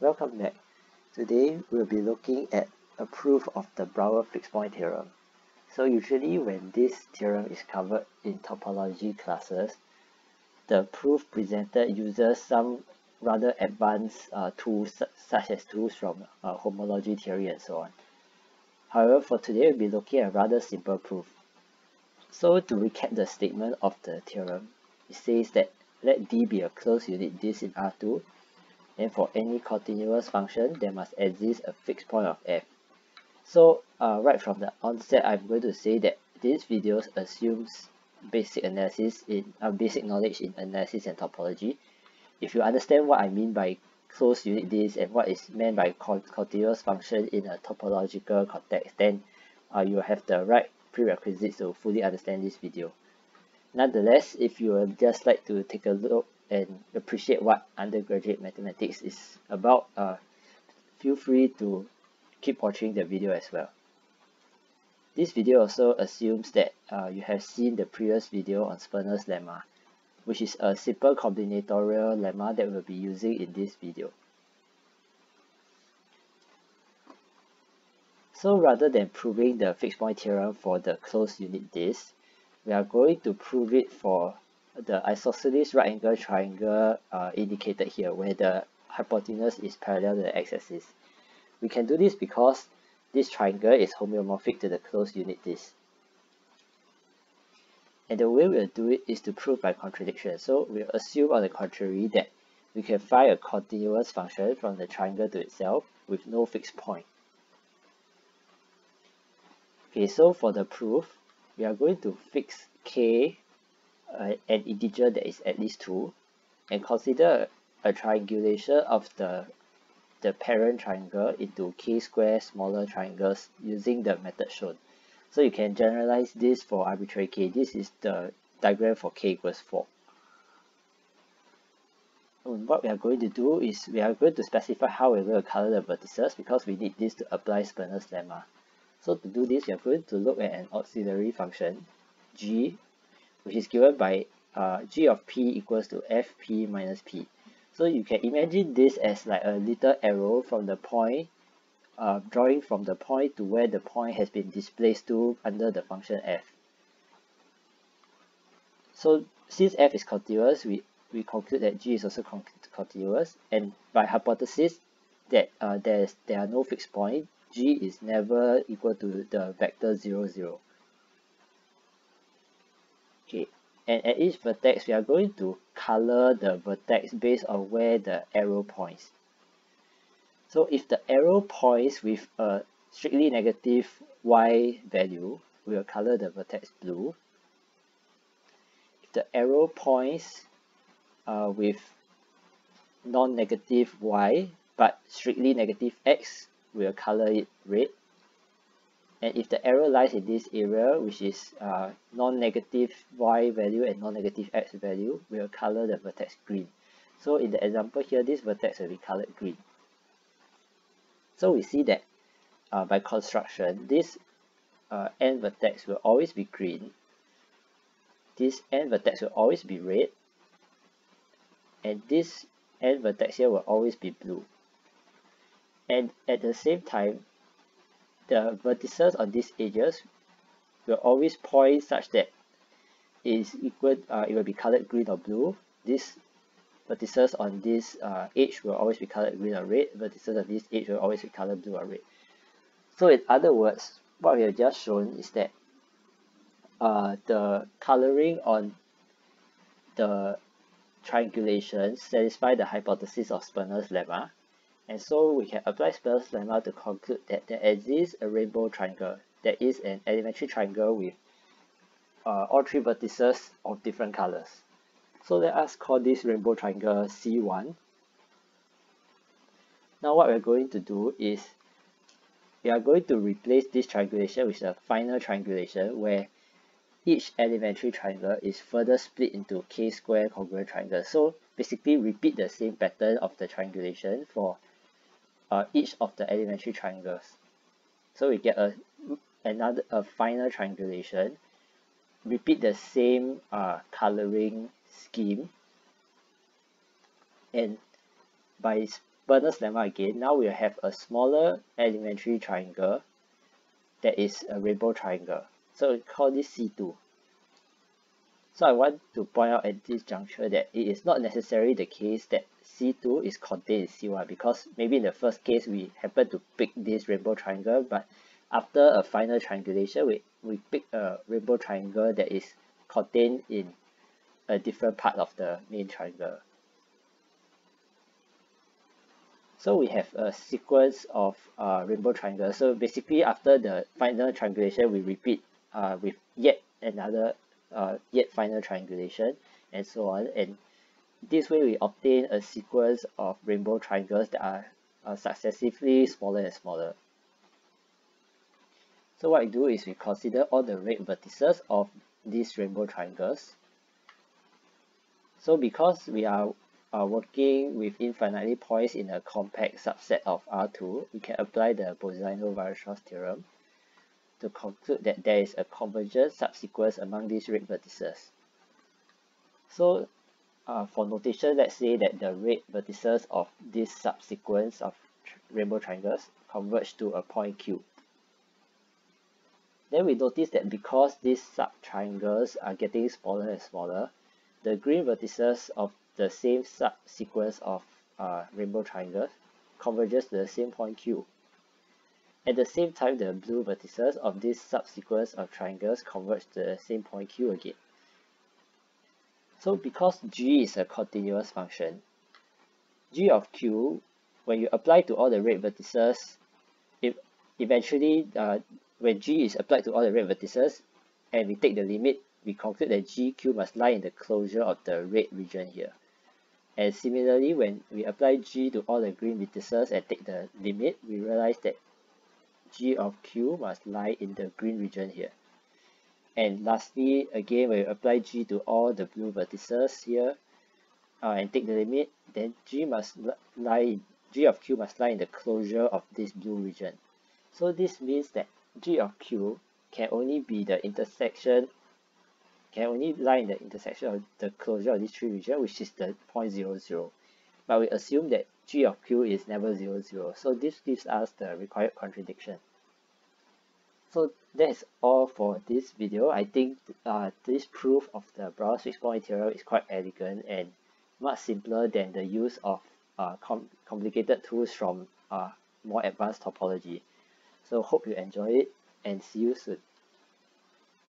Welcome back. Today we'll be looking at a proof of the Brouwer fixed point theorem. So usually when this theorem is covered in topology classes, the proof presented uses some rather advanced uh, tools such as tools from uh, homology theory and so on. However, for today we'll be looking at a rather simple proof. So to recap the statement of the theorem, it says that let D be a closed unit disk in R2 and for any continuous function there must exist a fixed point of f. So uh, right from the onset I'm going to say that this video assumes basic analysis in uh, basic knowledge in analysis and topology. If you understand what I mean by closed unit disk and what is meant by continuous function in a topological context then uh, you have the right prerequisites to fully understand this video. Nonetheless, if you would just like to take a look and appreciate what undergraduate mathematics is about, uh, feel free to keep watching the video as well. This video also assumes that uh, you have seen the previous video on Sperner's lemma, which is a simple combinatorial lemma that we'll be using in this video. So rather than proving the fixed point theorem for the closed unit disk, we are going to prove it for the isosceles right angle triangle uh, indicated here where the hypotenuse is parallel to the x-axis. We can do this because this triangle is homeomorphic to the closed unit disk. And the way we'll do it is to prove by contradiction. So we'll assume on the contrary that we can find a continuous function from the triangle to itself with no fixed point. Okay, so for the proof, we are going to fix k uh, an integer that is at least 2 and consider a triangulation of the the parent triangle into k square smaller triangles using the method shown. So you can generalize this for arbitrary k. This is the diagram for k equals 4. And what we are going to do is we are going to specify how we're going to color the vertices because we need this to apply Sperner's lemma. So to do this, we are going to look at an auxiliary function g which is given by uh, g of p equals to fp minus p. So you can imagine this as like a little arrow from the point, uh, drawing from the point to where the point has been displaced to under the function f. So since f is continuous, we, we conclude that g is also con continuous, and by hypothesis that uh, there's, there are no fixed point, g is never equal to the vector 0, 0 and at each vertex we are going to color the vertex based on where the arrow points. So if the arrow points with a strictly negative y value we will color the vertex blue. If the arrow points uh, with non-negative y but strictly negative x we will color it red and if the error lies in this area which is uh, non-negative y value and non-negative x value we will color the vertex green. So in the example here this vertex will be colored green. So we see that uh, by construction this uh, end vertex will always be green. This n vertex will always be red. And this n vertex here will always be blue. And at the same time the vertices on these edges will always point such that is equal uh, it will be colored green or blue. These vertices on this uh, edge will always be colored green or red. Vertices on this edge will always be colored blue or red. So in other words what we have just shown is that uh, the coloring on the triangulation satisfy the hypothesis of Sperner's lemma and so we can apply Sperner's lemma to conclude that there exists a rainbow triangle that is an elementary triangle with uh, all three vertices of different colors. So let us call this rainbow triangle C1. Now what we're going to do is we are going to replace this triangulation with a final triangulation where each elementary triangle is further split into k square congruent triangles. So basically repeat the same pattern of the triangulation for uh, each of the elementary triangles. So we get a another a final triangulation. Repeat the same uh, coloring scheme, and by Sperner's lemma again, now we have a smaller elementary triangle that is a rainbow triangle. So we call this C2. So I want to point out at this juncture that it is not necessarily the case that C2 is contained in C1 because maybe in the first case we happen to pick this rainbow triangle but after a final triangulation we, we pick a rainbow triangle that is contained in a different part of the main triangle. So we have a sequence of uh, rainbow triangles. So basically after the final triangulation we repeat uh, with yet another uh, yet final triangulation and so on and this way we obtain a sequence of rainbow triangles that are uh, successively smaller and smaller. So what we do is we consider all the red vertices of these rainbow triangles. So because we are, are working with infinitely points in a compact subset of R2, we can apply the Bolzano-Weierstrass theorem to conclude that there is a convergent subsequence among these red vertices. So uh, for notation, let's say that the red vertices of this subsequence of rainbow triangles converge to a point Q. Then we notice that because these sub-triangles are getting smaller and smaller, the green vertices of the same subsequence of uh, rainbow triangles converges to the same point Q. At the same time, the blue vertices of this subsequence of triangles converge to the same point Q again. So because g is a continuous function, g of q, when you apply to all the red vertices, if eventually uh, when g is applied to all the red vertices and we take the limit, we conclude that gq must lie in the closure of the red region here. And similarly, when we apply g to all the green vertices and take the limit, we realize that g of q must lie in the green region here. And lastly, again, when you apply g to all the blue vertices here uh, and take the limit, then g must lie, g of q must lie in the closure of this blue region. So this means that g of q can only be the intersection, can only lie in the intersection of the closure of this three region, which is the point zero zero. But we assume that g of q is never zero zero. So this gives us the required contradiction. So that's all for this video. I think uh, this proof of the Brouwer's fixed point theorem is quite elegant and much simpler than the use of uh, com complicated tools from uh, more advanced topology. So hope you enjoy it and see you soon.